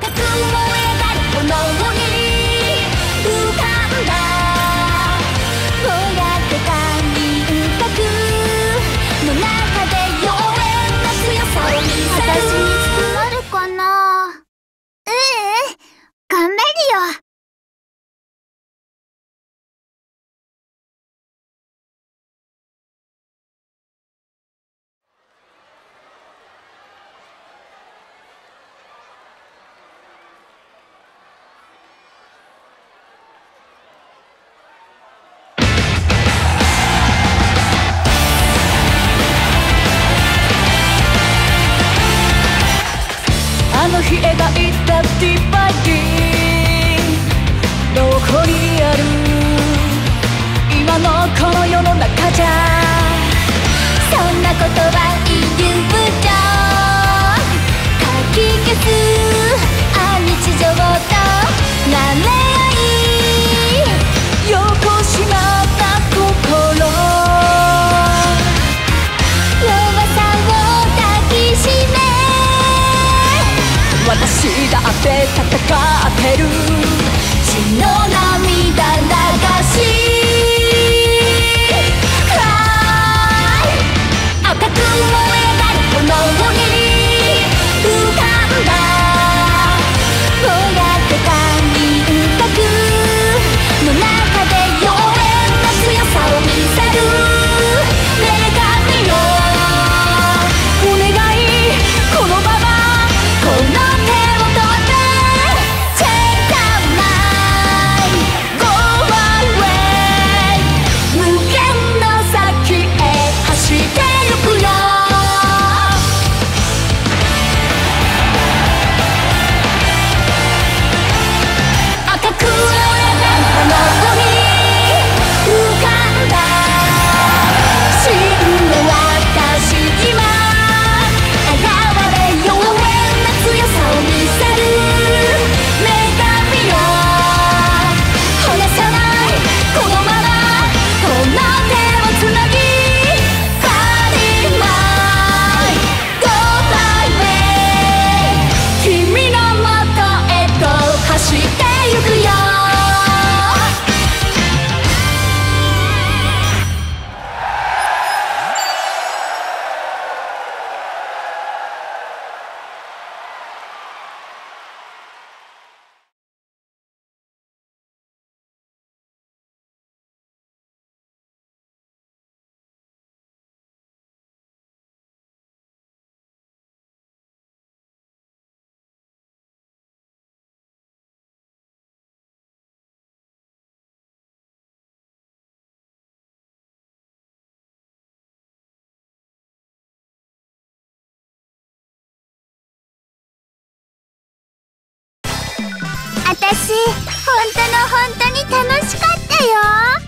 Rock! deep 私だって戦ってる血の中私本当の本当に楽しかったよ。